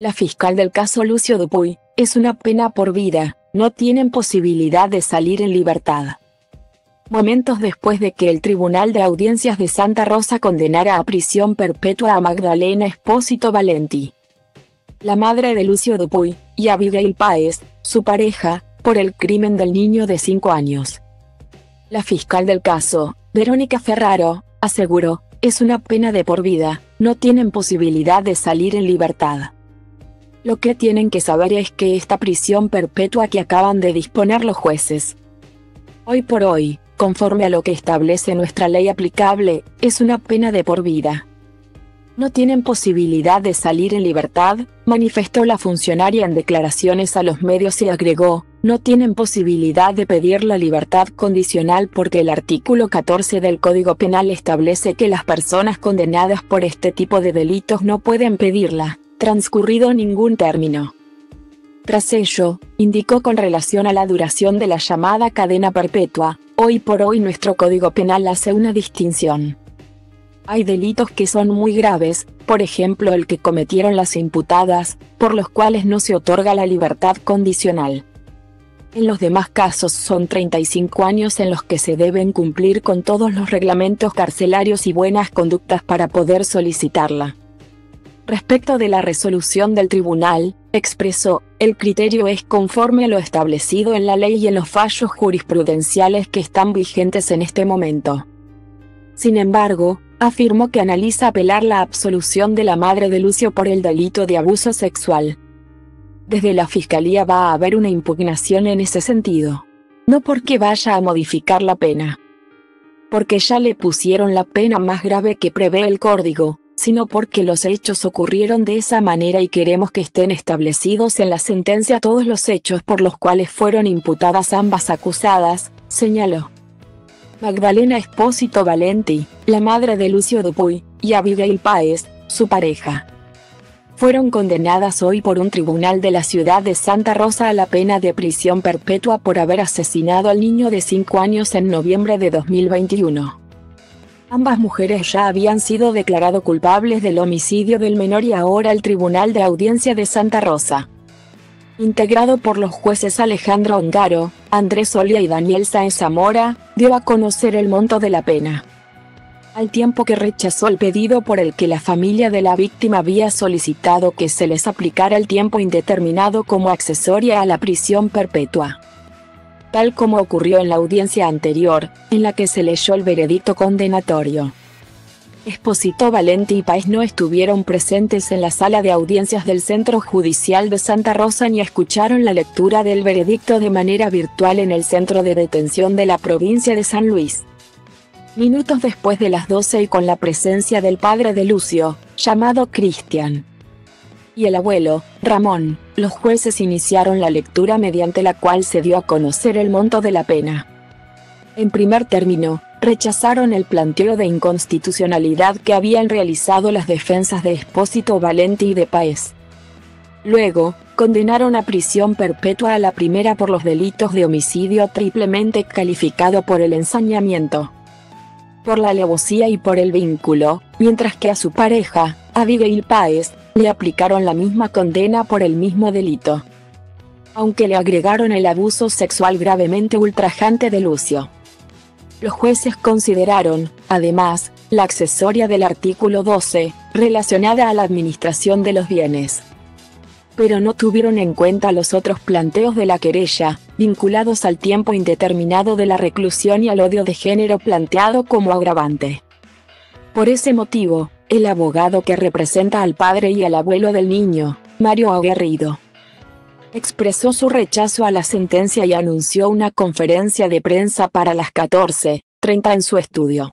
La fiscal del caso Lucio Dupuy, es una pena por vida, no tienen posibilidad de salir en libertad. Momentos después de que el Tribunal de Audiencias de Santa Rosa condenara a prisión perpetua a Magdalena Espósito Valenti, la madre de Lucio Dupuy, y Abigail Páez, su pareja, por el crimen del niño de 5 años. La fiscal del caso, Verónica Ferraro, aseguró, es una pena de por vida, no tienen posibilidad de salir en libertad. Lo que tienen que saber es que esta prisión perpetua que acaban de disponer los jueces, hoy por hoy, conforme a lo que establece nuestra ley aplicable, es una pena de por vida. No tienen posibilidad de salir en libertad, manifestó la funcionaria en declaraciones a los medios y agregó, no tienen posibilidad de pedir la libertad condicional porque el artículo 14 del Código Penal establece que las personas condenadas por este tipo de delitos no pueden pedirla transcurrido ningún término. Tras ello, indicó con relación a la duración de la llamada cadena perpetua, hoy por hoy nuestro Código Penal hace una distinción. Hay delitos que son muy graves, por ejemplo el que cometieron las imputadas, por los cuales no se otorga la libertad condicional. En los demás casos son 35 años en los que se deben cumplir con todos los reglamentos carcelarios y buenas conductas para poder solicitarla. Respecto de la resolución del tribunal, expresó, el criterio es conforme a lo establecido en la ley y en los fallos jurisprudenciales que están vigentes en este momento. Sin embargo, afirmó que analiza apelar la absolución de la madre de Lucio por el delito de abuso sexual. Desde la Fiscalía va a haber una impugnación en ese sentido. No porque vaya a modificar la pena. Porque ya le pusieron la pena más grave que prevé el código, sino porque los hechos ocurrieron de esa manera y queremos que estén establecidos en la sentencia todos los hechos por los cuales fueron imputadas ambas acusadas, señaló. Magdalena Espósito Valenti, la madre de Lucio Dupuy, y Abigail Páez, su pareja. Fueron condenadas hoy por un tribunal de la ciudad de Santa Rosa a la pena de prisión perpetua por haber asesinado al niño de 5 años en noviembre de 2021. Ambas mujeres ya habían sido declarados culpables del homicidio del menor y ahora el Tribunal de Audiencia de Santa Rosa, integrado por los jueces Alejandro Ongaro, Andrés Olia y Daniel Sáenz Zamora, dio a conocer el monto de la pena. Al tiempo que rechazó el pedido por el que la familia de la víctima había solicitado que se les aplicara el tiempo indeterminado como accesoria a la prisión perpetua tal como ocurrió en la audiencia anterior, en la que se leyó el veredicto condenatorio. Esposito Valente y Paez no estuvieron presentes en la sala de audiencias del Centro Judicial de Santa Rosa ni escucharon la lectura del veredicto de manera virtual en el centro de detención de la provincia de San Luis. Minutos después de las 12 y con la presencia del padre de Lucio, llamado Cristian, y el abuelo, Ramón, los jueces iniciaron la lectura mediante la cual se dio a conocer el monto de la pena. En primer término, rechazaron el planteo de inconstitucionalidad que habían realizado las defensas de Espósito Valenti y de Paez. Luego, condenaron a prisión perpetua a la primera por los delitos de homicidio triplemente calificado por el ensañamiento, por la alevosía y por el vínculo, mientras que a su pareja, Abigail Páez, le aplicaron la misma condena por el mismo delito. Aunque le agregaron el abuso sexual gravemente ultrajante de Lucio. Los jueces consideraron, además, la accesoria del artículo 12, relacionada a la administración de los bienes. Pero no tuvieron en cuenta los otros planteos de la querella, vinculados al tiempo indeterminado de la reclusión y al odio de género planteado como agravante. Por ese motivo, el abogado que representa al padre y al abuelo del niño, Mario Aguerrido, expresó su rechazo a la sentencia y anunció una conferencia de prensa para las 14:30 en su estudio.